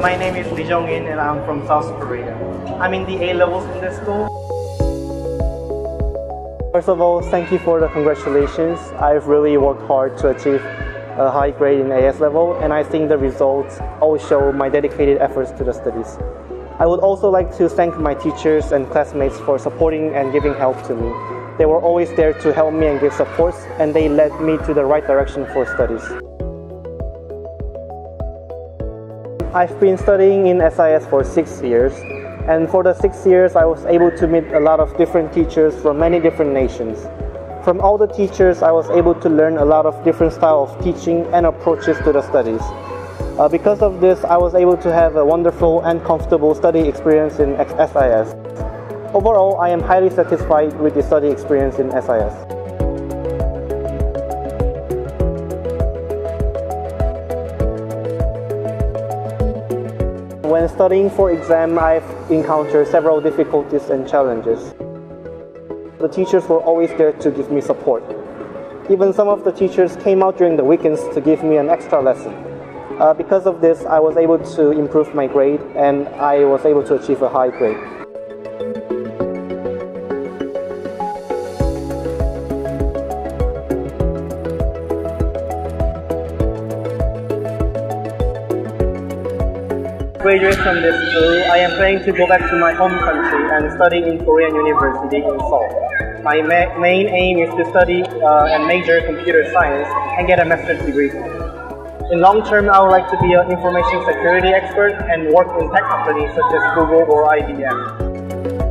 My name is Lee Jong-in and I'm from South Korea. I'm in the A levels in this school. First of all, thank you for the congratulations. I've really worked hard to achieve a high grade in AS level and I think the results all show my dedicated efforts to the studies. I would also like to thank my teachers and classmates for supporting and giving help to me. They were always there to help me and give support and they led me to the right direction for studies. I've been studying in SIS for six years and for the six years I was able to meet a lot of different teachers from many different nations. From all the teachers I was able to learn a lot of different style of teaching and approaches to the studies. Uh, because of this, I was able to have a wonderful and comfortable study experience in SIS. Overall, I am highly satisfied with the study experience in SIS. When studying for exam, I've encountered several difficulties and challenges. The teachers were always there to give me support. Even some of the teachers came out during the weekends to give me an extra lesson. Uh, because of this, I was able to improve my grade and I was able to achieve a high grade. Graduate from this school, I am planning to go back to my home country and study in Korean University in Seoul. My ma main aim is to study uh, and major computer science and get a master's degree. In long term, I would like to be an information security expert and work in tech companies such as Google or IBM.